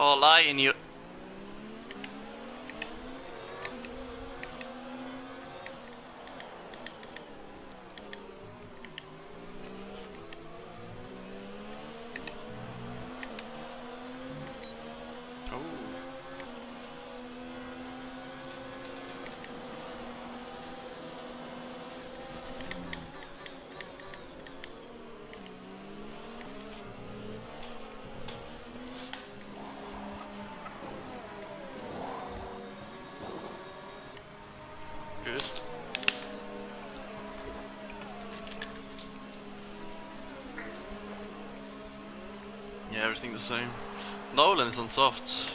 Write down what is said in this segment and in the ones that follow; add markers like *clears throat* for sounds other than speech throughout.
Oh, lying you. Oh. Good. Yeah, everything the same. Nolan is on soft.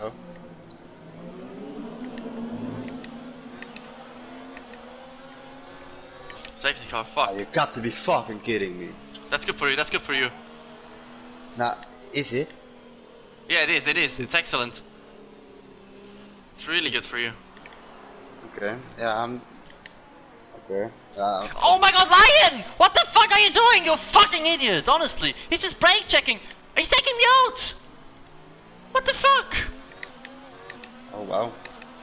Oh. Safety car, fuck. Oh, you got to be fucking kidding me. That's good for you, that's good for you. Now, is it? Yeah, it is, it is. It's excellent. It's really good for you. Okay. Yeah, I'm. Okay. Uh, Oh my god, Lion! What the fuck are you doing, you fucking idiot? Honestly, he's just brake checking. He's taking me out! What the fuck? oh wow.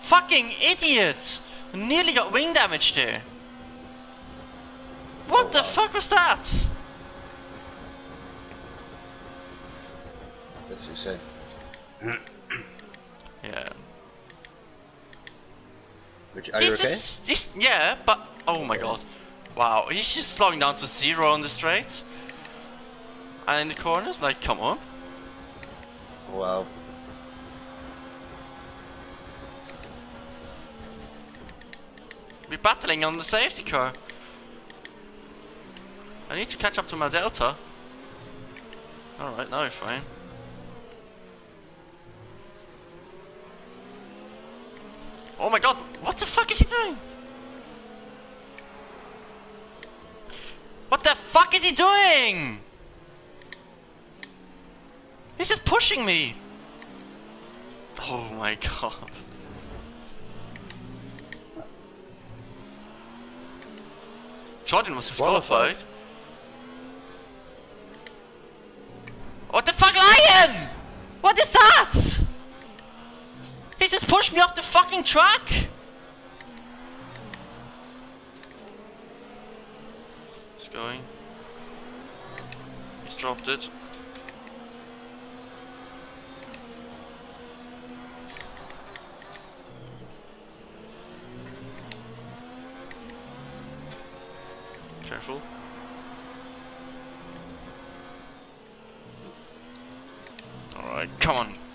Fucking idiot! Nearly got wing damage there. What oh, the fuck was that? That's insane. *clears throat* Yeah. Which, are you he's okay? just, yeah, but oh my god. Wow, he's just slowing down to zero on the straights. And in the corners, like, come on. Wow. We're battling on the safety car. I need to catch up to my delta. Alright, now we're fine. Oh my god, what the fuck is he doing? What the fuck is he doing? He's just pushing me. Oh my god. Jordan was disqualified. What the fuck, Lion? What is that? He just pushed me off the fucking track. Going. He's dropped it. Careful. Alright, come on.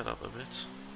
It up a bit.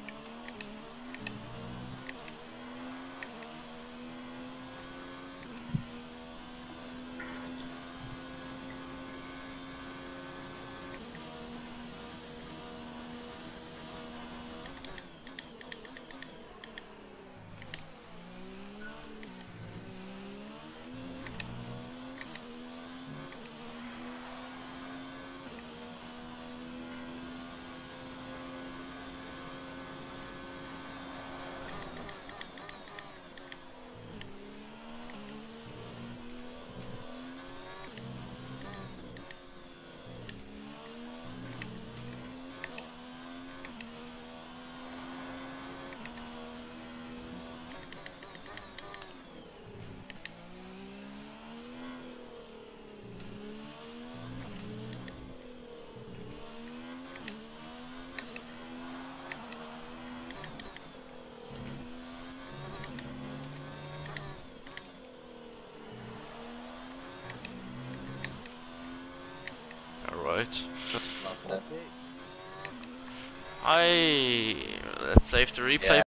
I let's save the replay Yeah.